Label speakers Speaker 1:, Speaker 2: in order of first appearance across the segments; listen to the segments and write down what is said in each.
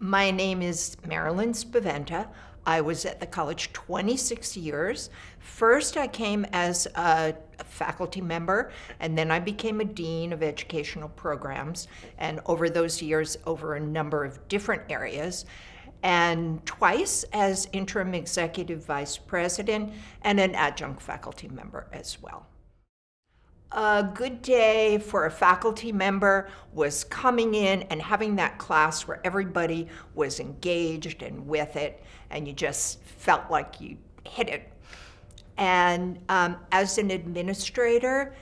Speaker 1: My name is Marilynn Spaventa. I was at the college 26 years. First, I came as a faculty member, and then I became a dean of educational programs, and over those years, over a number of different areas, and twice as interim executive vice president and an adjunct faculty member as well. A good day for a faculty member was coming in and having that class where everybody was engaged and with it, and you just felt like you hit it. And um, as an administrator,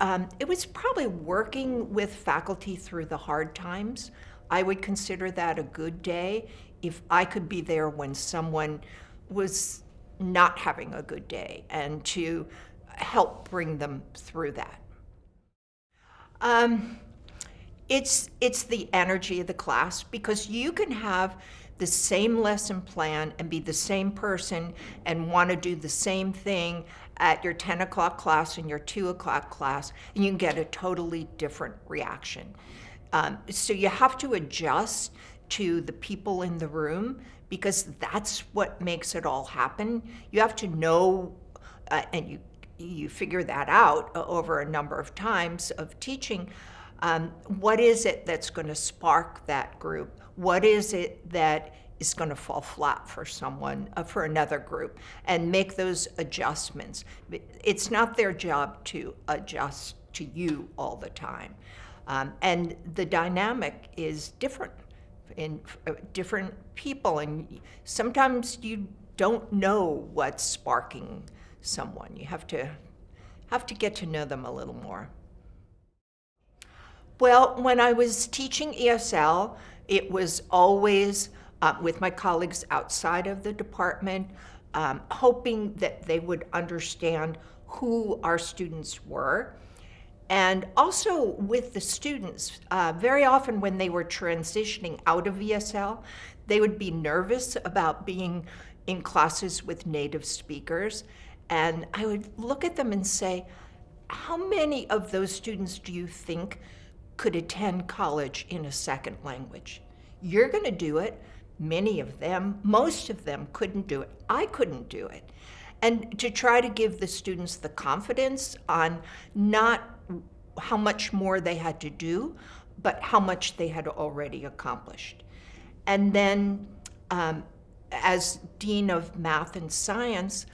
Speaker 1: um, it was probably working with faculty through the hard times. I would consider that a good day if I could be there when someone was not having a good day and to help bring them through that. Um, it's, it's the energy of the class because you can have the same lesson plan and be the same person and want to do the same thing at your 10 o'clock class and your 2 o'clock class, and you can get a totally different reaction. Um, so you have to adjust to the people in the room because that's what makes it all happen. You have to know, uh, and you you figure that out over a number of times of teaching. Um, what is it that's going to spark that group? What is it that is going to fall flat for someone, uh, for another group, and make those adjustments? It's not their job to adjust to you all the time. Um, and the dynamic is different in uh, different people, and sometimes you don't know what's sparking someone. You have to have to get to know them a little more. Well, when I was teaching ESL, it was always uh, with my colleagues outside of the department, um, hoping that they would understand who our students were. And also with the students, uh, very often when they were transitioning out of ESL, they would be nervous about being in classes with native speakers. And I would look at them and say, how many of those students do you think could attend college in a second language? You're going to do it. Many of them, most of them couldn't do it. I couldn't do it. And to try to give the students the confidence on not how much more they had to do, but how much they had already accomplished. And then, um, as Dean of Math and Science,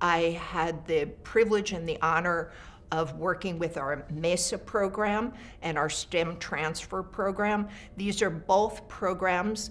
Speaker 1: I had the privilege and the honor of working with our MESA program and our STEM transfer program. These are both programs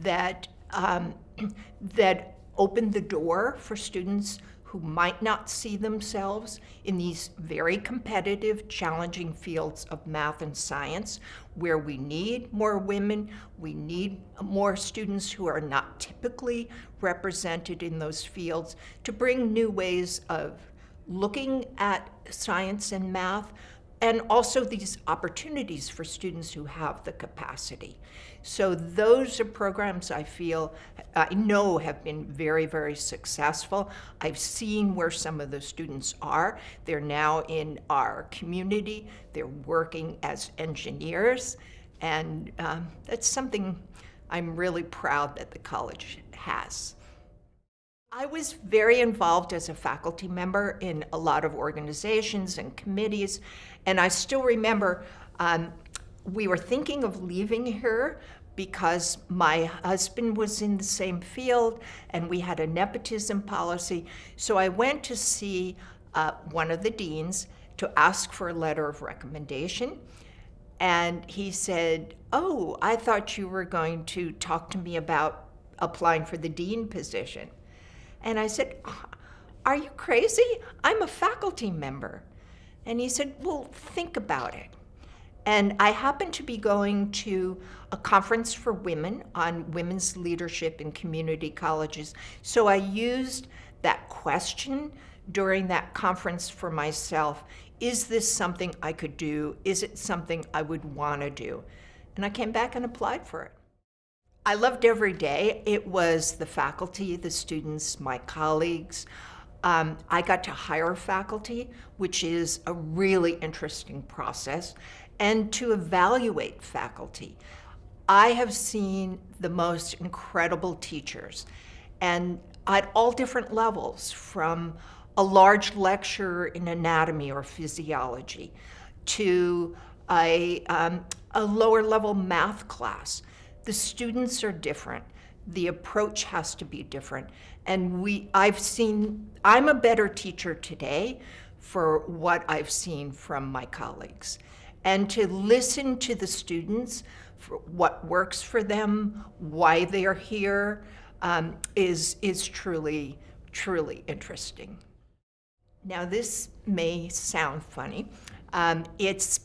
Speaker 1: that, um, that open the door for students who might not see themselves in these very competitive, challenging fields of math and science, where we need more women, we need more students who are not typically represented in those fields to bring new ways of looking at science and math, and also these opportunities for students who have the capacity. So those are programs I feel, I know have been very, very successful. I've seen where some of the students are. They're now in our community. They're working as engineers. And um, that's something I'm really proud that the college has. I was very involved as a faculty member in a lot of organizations and committees, and I still remember um, we were thinking of leaving here because my husband was in the same field and we had a nepotism policy. So I went to see uh, one of the deans to ask for a letter of recommendation. And he said, Oh, I thought you were going to talk to me about applying for the dean position. And I said, Are you crazy? I'm a faculty member. And he said, Well, think about it. And I happened to be going to a conference for women on women's leadership in community colleges. So I used that question during that conference for myself. Is this something I could do? Is it something I would want to do? And I came back and applied for it. I loved every day. It was the faculty, the students, my colleagues. Um, I got to hire faculty, which is a really interesting process, and to evaluate faculty. I have seen the most incredible teachers, and at all different levels, from a large lecture in anatomy or physiology to a, um, a lower level math class. The students are different. The approach has to be different. And we, I've seen, I'm a better teacher today for what I've seen from my colleagues. And to listen to the students, for what works for them, why they are here, um, is, is truly, truly interesting. Now, this may sound funny. Um, it's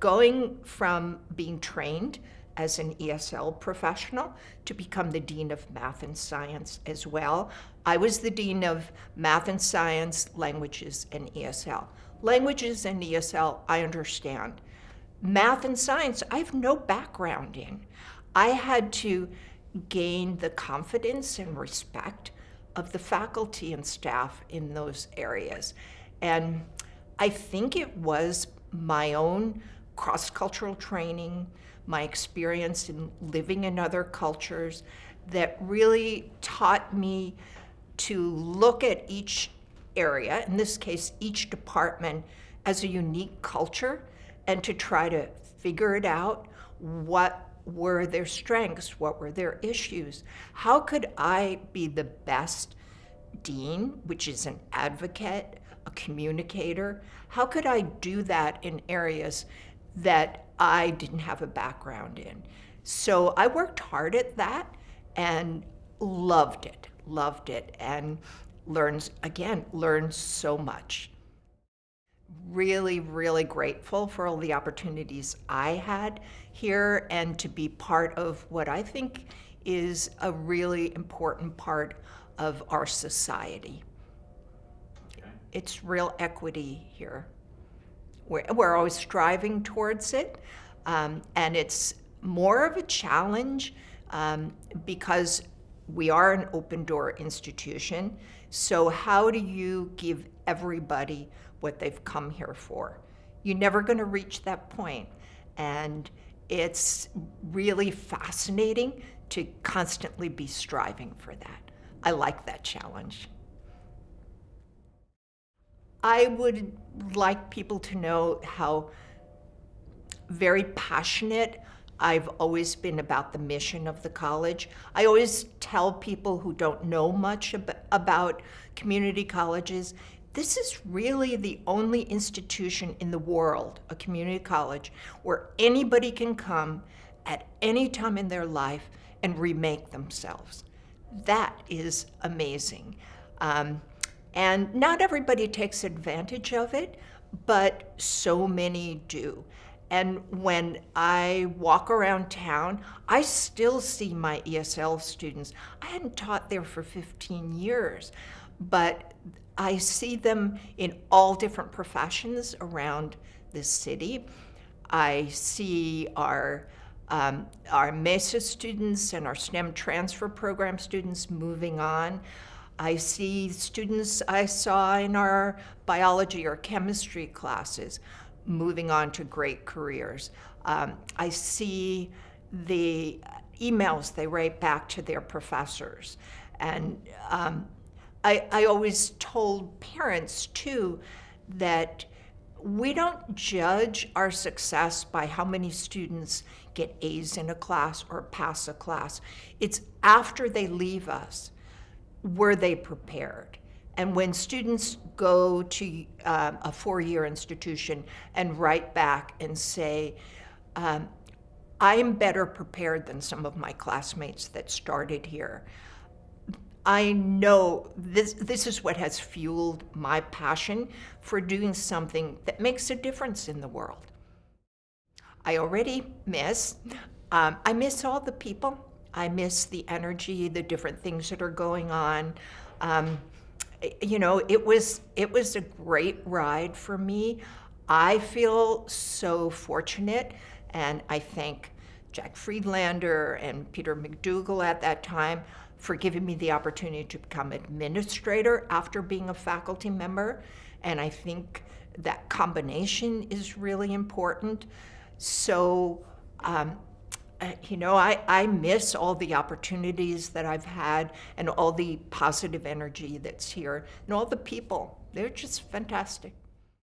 Speaker 1: going from being trained as an ESL professional to become the Dean of Math and Science as well. I was the Dean of Math and Science, Languages, and ESL. Languages and ESL, I understand. Math and Science, I have no background in. I had to gain the confidence and respect of the faculty and staff in those areas. And I think it was my own cross cultural training, my experience in living in other cultures that really taught me to look at each area, in this case, each department, as a unique culture and to try to figure it out what were their strengths? What were their issues? How could I be the best dean, which is an advocate, a communicator? How could I do that in areas that I didn't have a background in? So I worked hard at that and loved it, loved it, and learned, again, learned so much really, really grateful for all the opportunities I had here and to be part of what I think is a really important part of our society. Okay. It's real equity here. We're, we're always striving towards it, um, and it's more of a challenge um, because we are an open door institution. So, how do you give everybody what they've come here for. You're never going to reach that point. And it's really fascinating to constantly be striving for that. I like that challenge. I would like people to know how very passionate I've always been about the mission of the college. I always tell people who don't know much ab about community colleges this is really the only institution in the world, a community college, where anybody can come at any time in their life and remake themselves. That is amazing. Um, and not everybody takes advantage of it, but so many do. And when I walk around town, I still see my ESL students. I hadn't taught there for 15 years, but I see them in all different professions around the city. I see our um, our MESA students and our STEM transfer program students moving on. I see students I saw in our biology or chemistry classes moving on to great careers. Um, I see the emails they write back to their professors. And um, I, I always told parents too that we don't judge our success by how many students get A's in a class or pass a class. It's after they leave us, were they prepared? And when students go to um, a four year institution and write back and say, um, I'm better prepared than some of my classmates that started here. I know this, this is what has fueled my passion for doing something that makes a difference in the world. I already miss, um, I miss all the people. I miss the energy, the different things that are going on. Um, you know, it was it was a great ride for me. I feel so fortunate, and I thank Jack Friedlander and Peter MacDougall at that time for giving me the opportunity to become administrator after being a faculty member. And I think that combination is really important. So, um, you know, I, I miss all the opportunities that I've had and all the positive energy that's here and all the people. They're just fantastic.